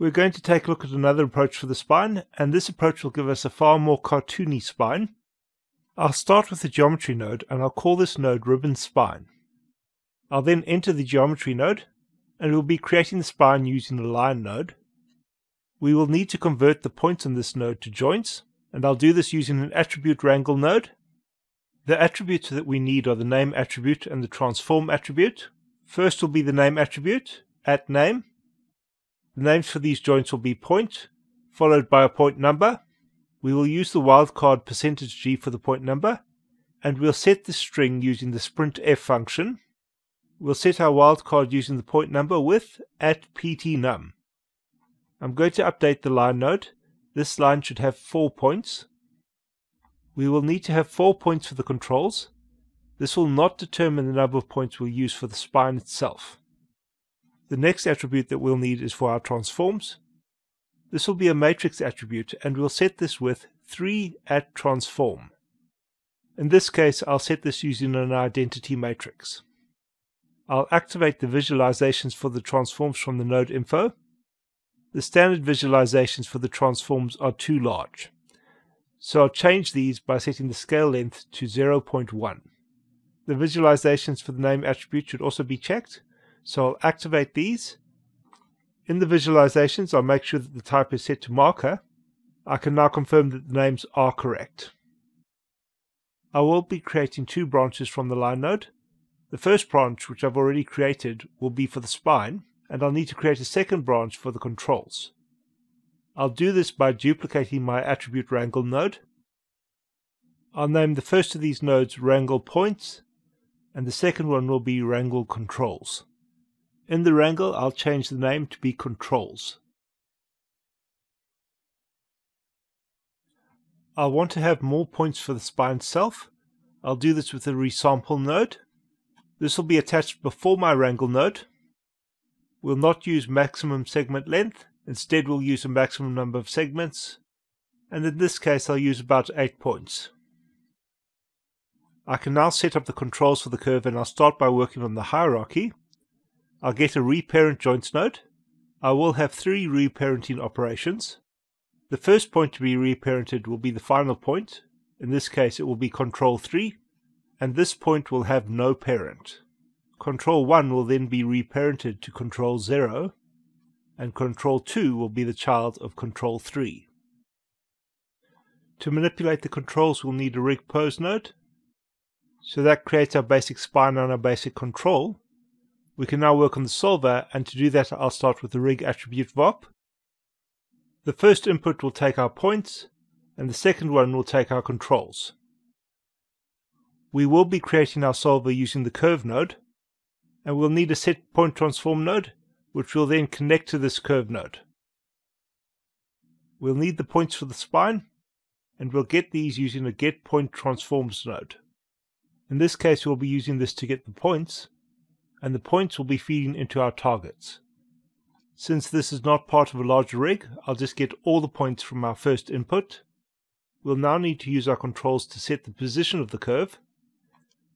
We're going to take a look at another approach for the spine, and this approach will give us a far more cartoony spine. I'll start with the geometry node, and I'll call this node ribbon spine. I'll then enter the geometry node, and we'll be creating the spine using the line node. We will need to convert the points on this node to joints, and I'll do this using an attribute wrangle node. The attributes that we need are the name attribute and the transform attribute. First will be the name attribute, at name. The names for these joints will be point, followed by a point number. We will use the wildcard percentage %g for the point number, and we'll set the string using the sprintf function. We'll set our wildcard using the point number with at ptnum. I'm going to update the line node. This line should have four points. We will need to have four points for the controls. This will not determine the number of points we'll use for the spine itself. The next attribute that we'll need is for our transforms. This will be a matrix attribute and we'll set this with 3 at transform. In this case, I'll set this using an identity matrix. I'll activate the visualizations for the transforms from the node info. The standard visualizations for the transforms are too large. So I'll change these by setting the scale length to 0.1. The visualizations for the name attribute should also be checked. So I'll activate these. In the visualizations, I'll make sure that the type is set to marker. I can now confirm that the names are correct. I will be creating two branches from the line node. The first branch, which I've already created, will be for the spine, and I'll need to create a second branch for the controls. I'll do this by duplicating my attribute wrangle node. I'll name the first of these nodes wrangle points, and the second one will be wrangle controls. In the wrangle, I'll change the name to be controls. I'll want to have more points for the spine itself. I'll do this with a resample node. This will be attached before my wrangle node. We'll not use maximum segment length. Instead, we'll use a maximum number of segments. And in this case, I'll use about 8 points. I can now set up the controls for the curve and I'll start by working on the hierarchy. I'll get a reparent joints node. I will have three reparenting operations. The first point to be reparented will be the final point. In this case, it will be control 3, and this point will have no parent. Control 1 will then be reparented to control 0, and control 2 will be the child of control 3. To manipulate the controls, we'll need a rig pose node. So that creates our basic spine and our basic control. We can now work on the solver, and to do that I'll start with the rig attribute VOP. The first input will take our points, and the second one will take our controls. We will be creating our solver using the curve node, and we'll need a set point transform node, which will then connect to this curve node. We'll need the points for the spine, and we'll get these using a get point transforms node. In this case, we'll be using this to get the points, and the points will be feeding into our targets. Since this is not part of a larger rig, I'll just get all the points from our first input. We'll now need to use our controls to set the position of the curve.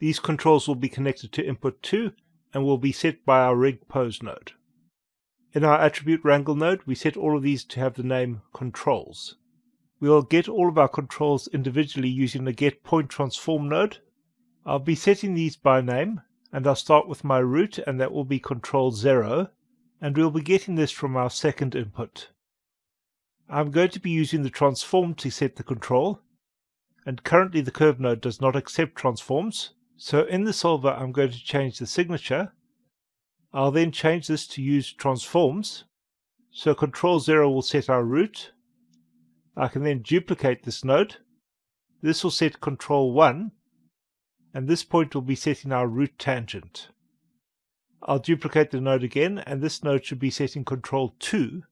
These controls will be connected to input 2 and will be set by our rig pose node. In our attribute wrangle node, we set all of these to have the name controls. We will get all of our controls individually using the get point transform node. I'll be setting these by name and I'll start with my root and that will be control 0 and we'll be getting this from our second input. I'm going to be using the transform to set the control and currently the curve node does not accept transforms so in the solver I'm going to change the signature. I'll then change this to use transforms so control 0 will set our root. I can then duplicate this node. This will set control 1 and this point will be setting our root tangent. I'll duplicate the node again, and this node should be setting control 2.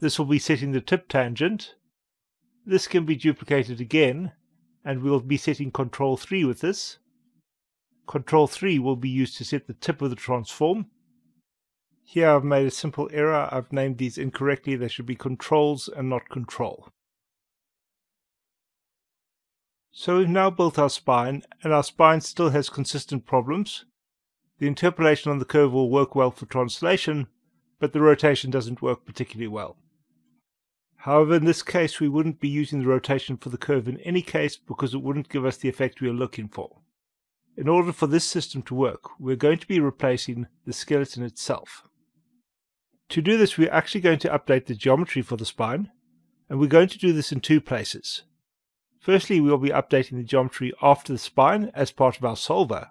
This will be setting the tip tangent. This can be duplicated again, and we'll be setting control 3 with this. Control 3 will be used to set the tip of the transform. Here I've made a simple error. I've named these incorrectly. They should be controls and not control. So we've now built our spine, and our spine still has consistent problems. The interpolation on the curve will work well for translation, but the rotation doesn't work particularly well. However, in this case, we wouldn't be using the rotation for the curve in any case because it wouldn't give us the effect we are looking for. In order for this system to work, we're going to be replacing the skeleton itself. To do this, we're actually going to update the geometry for the spine, and we're going to do this in two places. Firstly, we'll be updating the geometry after the spine as part of our solver.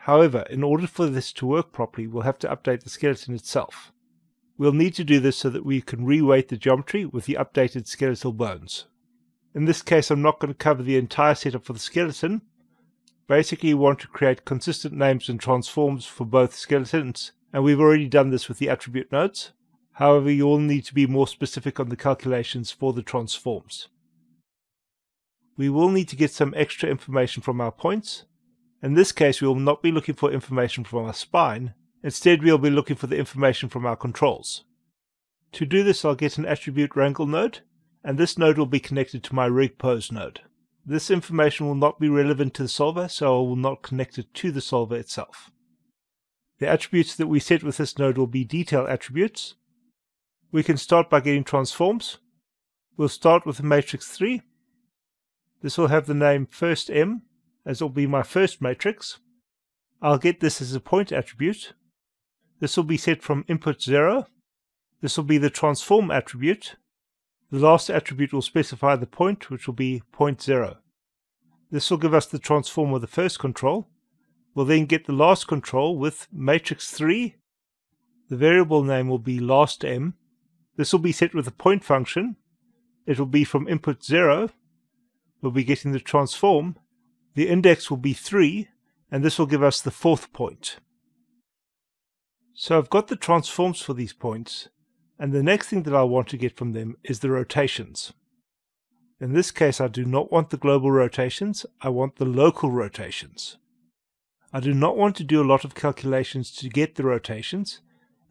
However, in order for this to work properly, we'll have to update the skeleton itself. We'll need to do this so that we can reweight the geometry with the updated skeletal bones. In this case, I'm not going to cover the entire setup for the skeleton. Basically, you want to create consistent names and transforms for both skeletons, and we've already done this with the attribute nodes. However, you will need to be more specific on the calculations for the transforms. We will need to get some extra information from our points. In this case, we will not be looking for information from our spine, Instead, we'll be looking for the information from our controls. To do this, I'll get an attribute wrangle node, and this node will be connected to my rig pose node. This information will not be relevant to the solver, so I will not connect it to the solver itself. The attributes that we set with this node will be detail attributes. We can start by getting transforms. We'll start with the matrix 3. This will have the name first M, as it will be my first matrix. I'll get this as a point attribute, this will be set from input 0. This will be the transform attribute. The last attribute will specify the point, which will be point 0. This will give us the transform of the first control. We'll then get the last control with matrix 3. The variable name will be last m. This will be set with a point function. It will be from input 0. We'll be getting the transform. The index will be 3, and this will give us the fourth point. So I've got the transforms for these points, and the next thing that I want to get from them is the rotations. In this case, I do not want the global rotations, I want the local rotations. I do not want to do a lot of calculations to get the rotations.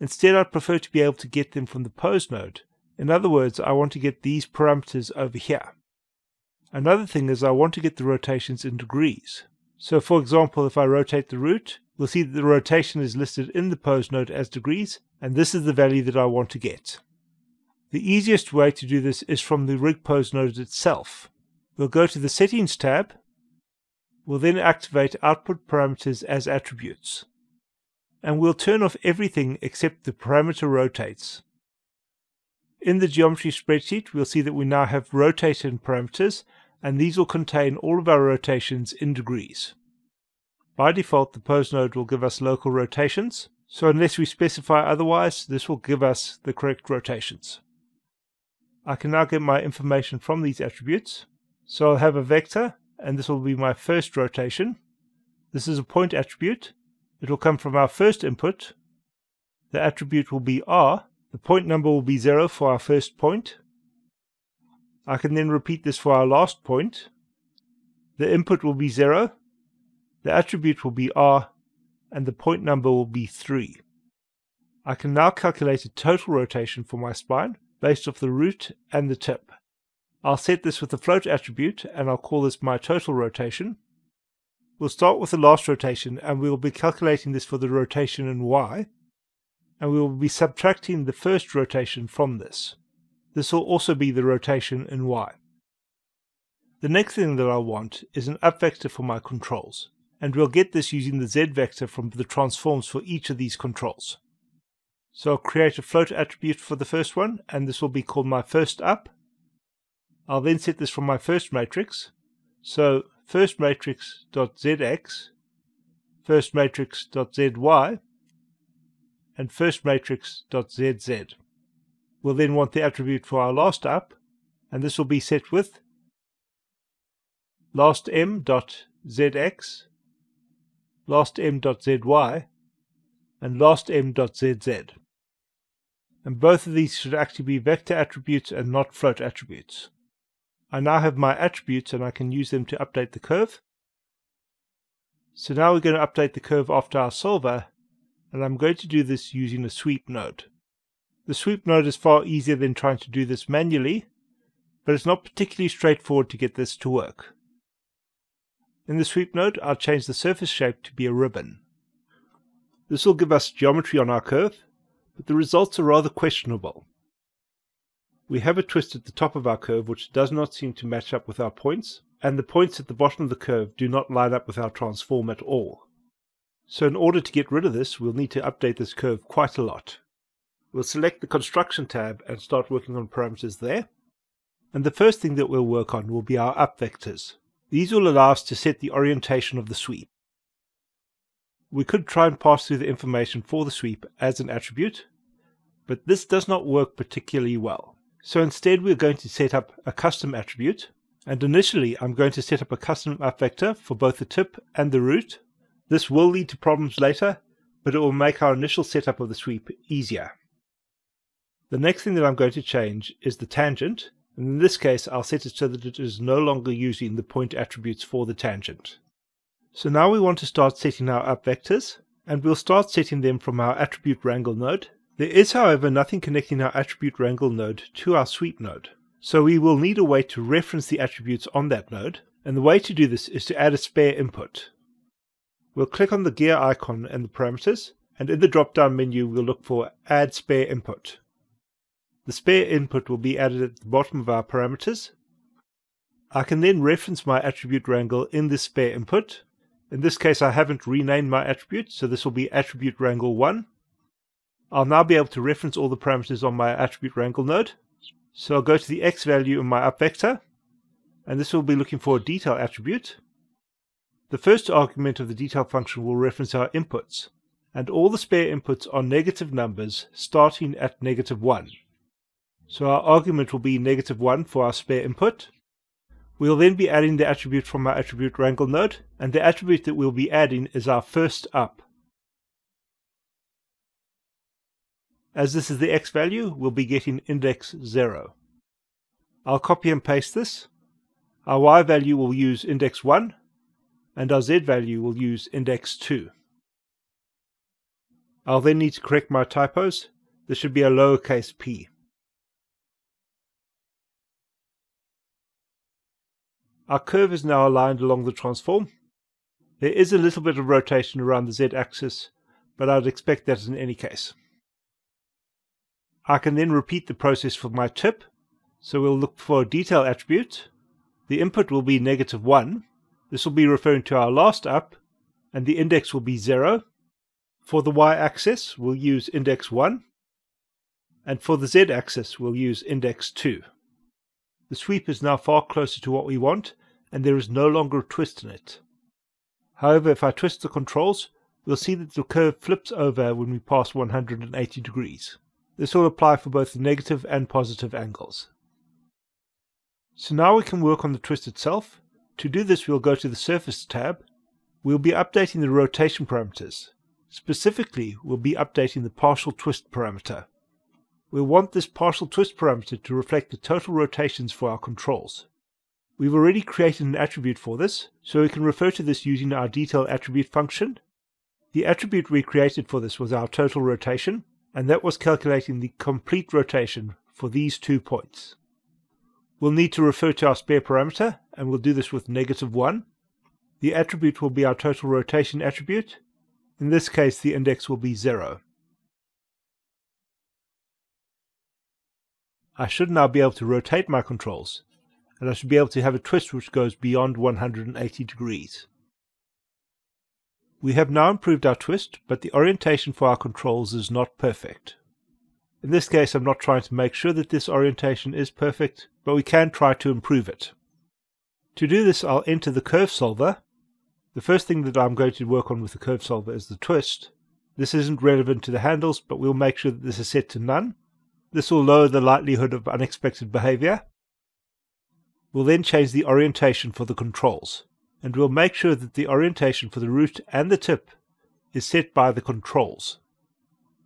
Instead, I prefer to be able to get them from the pose node. In other words, I want to get these parameters over here. Another thing is I want to get the rotations in degrees. So for example, if I rotate the root, we'll see that the rotation is listed in the pose node as degrees, and this is the value that I want to get. The easiest way to do this is from the rig pose node itself. We'll go to the settings tab. We'll then activate output parameters as attributes. And we'll turn off everything except the parameter rotates. In the geometry spreadsheet, we'll see that we now have rotation parameters, and these will contain all of our rotations in degrees. By default, the pose node will give us local rotations, so unless we specify otherwise, this will give us the correct rotations. I can now get my information from these attributes. So I'll have a vector, and this will be my first rotation. This is a point attribute. It will come from our first input. The attribute will be r. The point number will be 0 for our first point. I can then repeat this for our last point. The input will be 0, the attribute will be r, and the point number will be 3. I can now calculate a total rotation for my spine based off the root and the tip. I'll set this with the float attribute and I'll call this my total rotation. We'll start with the last rotation and we will be calculating this for the rotation in y and we will be subtracting the first rotation from this. This will also be the rotation in y. The next thing that I want is an up vector for my controls and we'll get this using the z vector from the transforms for each of these controls. So I'll create a float attribute for the first one, and this will be called my first up. I'll then set this from my first matrix. So first matrix.zx, first matrix.zy, and first matrix.zz. We'll then want the attribute for our last up, and this will be set with last m.zx last m.zy, and last m.zz. And both of these should actually be vector attributes and not float attributes. I now have my attributes and I can use them to update the curve. So now we're going to update the curve after our solver, and I'm going to do this using a sweep node. The sweep node is far easier than trying to do this manually, but it's not particularly straightforward to get this to work. In the sweep node, I'll change the surface shape to be a ribbon. This will give us geometry on our curve, but the results are rather questionable. We have a twist at the top of our curve which does not seem to match up with our points, and the points at the bottom of the curve do not line up with our transform at all. So in order to get rid of this, we'll need to update this curve quite a lot. We'll select the Construction tab and start working on parameters there. And the first thing that we'll work on will be our up vectors. These will allow us to set the orientation of the sweep. We could try and pass through the information for the sweep as an attribute, but this does not work particularly well. So instead we're going to set up a custom attribute, and initially I'm going to set up a custom up vector for both the tip and the root. This will lead to problems later, but it will make our initial setup of the sweep easier. The next thing that I'm going to change is the tangent, and in this case I'll set it so that it is no longer using the point attributes for the tangent. So now we want to start setting our up vectors, and we'll start setting them from our attribute wrangle node. There is however nothing connecting our attribute wrangle node to our sweep node. So we will need a way to reference the attributes on that node, and the way to do this is to add a spare input. We'll click on the gear icon and the parameters, and in the drop-down menu we'll look for Add Spare Input. The spare input will be added at the bottom of our parameters. I can then reference my attribute wrangle in this spare input, in this case, I haven't renamed my attribute, so this will be attribute wrangle 1. I'll now be able to reference all the parameters on my attribute wrangle node. So I'll go to the x value in my up vector, and this will be looking for a detail attribute. The first argument of the detail function will reference our inputs, and all the spare inputs are negative numbers starting at negative 1. So our argument will be negative 1 for our spare input, We'll then be adding the attribute from our attribute wrangle node, and the attribute that we'll be adding is our first up. As this is the x value, we'll be getting index 0. I'll copy and paste this. Our y value will use index 1, and our z value will use index 2. I'll then need to correct my typos. This should be a lowercase p. Our curve is now aligned along the transform. There is a little bit of rotation around the z-axis, but I'd expect that in any case. I can then repeat the process for my tip, so we'll look for a detail attribute. The input will be negative 1. This will be referring to our last up, and the index will be 0. For the y-axis, we'll use index 1, and for the z-axis, we'll use index 2. The sweep is now far closer to what we want, and there is no longer a twist in it. However, if I twist the controls, we'll see that the curve flips over when we pass 180 degrees. This will apply for both the negative and positive angles. So now we can work on the twist itself. To do this, we'll go to the Surface tab. We'll be updating the rotation parameters. Specifically, we'll be updating the partial twist parameter. We want this partial twist parameter to reflect the total rotations for our controls. We've already created an attribute for this, so we can refer to this using our detail attribute function. The attribute we created for this was our total rotation, and that was calculating the complete rotation for these two points. We'll need to refer to our spare parameter, and we'll do this with negative 1. The attribute will be our total rotation attribute. In this case, the index will be 0. I should now be able to rotate my controls, and I should be able to have a twist which goes beyond 180 degrees. We have now improved our twist, but the orientation for our controls is not perfect. In this case I'm not trying to make sure that this orientation is perfect, but we can try to improve it. To do this I'll enter the curve solver. The first thing that I'm going to work on with the curve solver is the twist. This isn't relevant to the handles, but we'll make sure that this is set to none. This will lower the likelihood of unexpected behavior. We'll then change the orientation for the controls, and we'll make sure that the orientation for the root and the tip is set by the controls.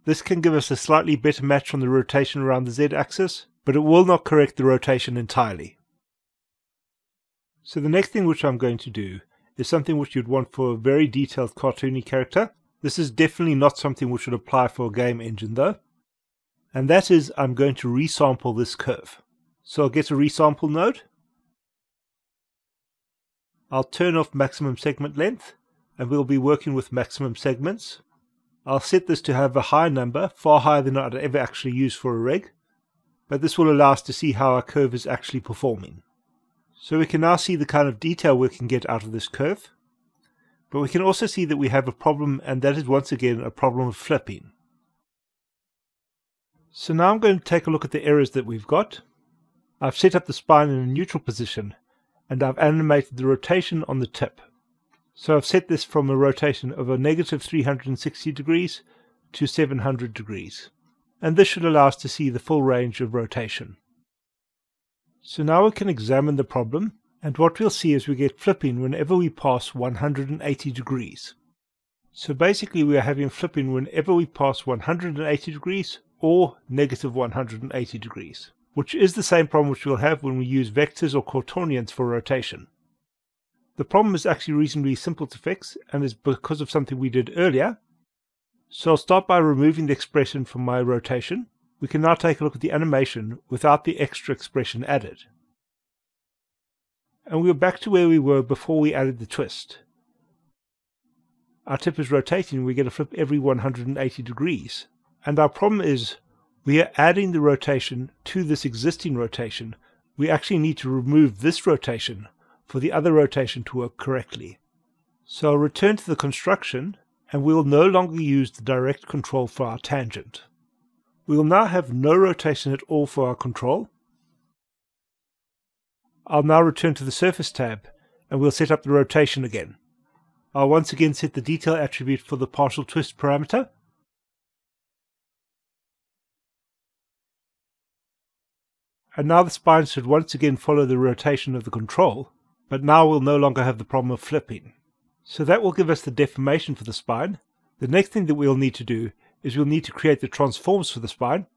This can give us a slightly better match on the rotation around the z-axis, but it will not correct the rotation entirely. So the next thing which I'm going to do is something which you'd want for a very detailed cartoony character. This is definitely not something which would apply for a game engine though and that is I'm going to resample this curve. So I'll get a resample node. I'll turn off maximum segment length and we'll be working with maximum segments. I'll set this to have a high number, far higher than I'd ever actually use for a rig, but this will allow us to see how our curve is actually performing. So we can now see the kind of detail we can get out of this curve, but we can also see that we have a problem and that is once again a problem of flipping. So now I'm going to take a look at the errors that we've got. I've set up the spine in a neutral position and I've animated the rotation on the tip. So I've set this from a rotation of a negative 360 degrees to 700 degrees. And this should allow us to see the full range of rotation. So now we can examine the problem, and what we'll see is we get flipping whenever we pass 180 degrees. So basically we are having flipping whenever we pass 180 degrees or negative 180 degrees, which is the same problem which we'll have when we use vectors or quaternions for rotation. The problem is actually reasonably simple to fix and is because of something we did earlier. So I'll start by removing the expression from my rotation. We can now take a look at the animation without the extra expression added. And we're back to where we were before we added the twist. Our tip is rotating, we get a flip every 180 degrees. And our problem is we are adding the rotation to this existing rotation. We actually need to remove this rotation for the other rotation to work correctly. So I'll return to the construction and we will no longer use the direct control for our tangent. We will now have no rotation at all for our control. I'll now return to the Surface tab and we'll set up the rotation again. I'll once again set the detail attribute for the partial twist parameter. And now the spine should once again follow the rotation of the control, but now we'll no longer have the problem of flipping. So that will give us the deformation for the spine. The next thing that we'll need to do is we'll need to create the transforms for the spine.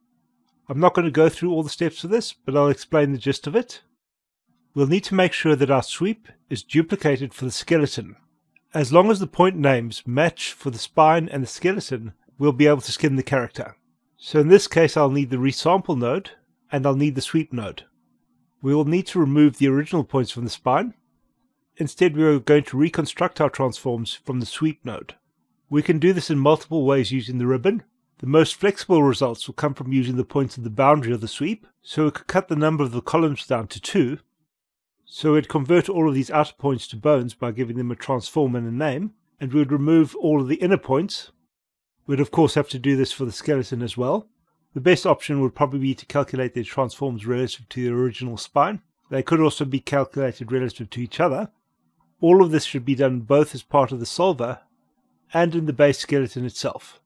I'm not going to go through all the steps for this, but I'll explain the gist of it. We'll need to make sure that our sweep is duplicated for the skeleton. As long as the point names match for the spine and the skeleton, we'll be able to skin the character. So in this case I'll need the resample node, and I'll need the sweep node. We will need to remove the original points from the spine, Instead, we are going to reconstruct our transforms from the sweep node. We can do this in multiple ways using the ribbon. The most flexible results will come from using the points of the boundary of the sweep, so we could cut the number of the columns down to 2. So we'd convert all of these outer points to bones by giving them a transform and a name, and we'd remove all of the inner points. We'd of course have to do this for the skeleton as well. The best option would probably be to calculate their transforms relative to the original spine. They could also be calculated relative to each other, all of this should be done both as part of the solver and in the base skeleton itself.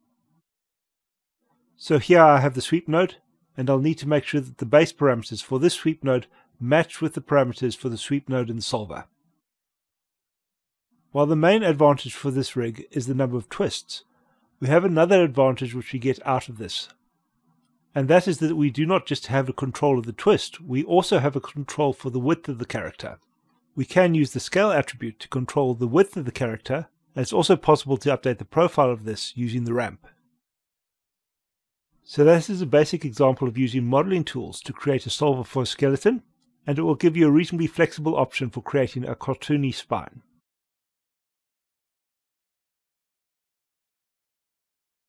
So here I have the sweep node, and I'll need to make sure that the base parameters for this sweep node match with the parameters for the sweep node in the solver. While the main advantage for this rig is the number of twists, we have another advantage which we get out of this. And that is that we do not just have a control of the twist, we also have a control for the width of the character. We can use the scale attribute to control the width of the character, and it's also possible to update the profile of this using the ramp. So this is a basic example of using modeling tools to create a solver for a skeleton, and it will give you a reasonably flexible option for creating a cartoony spine.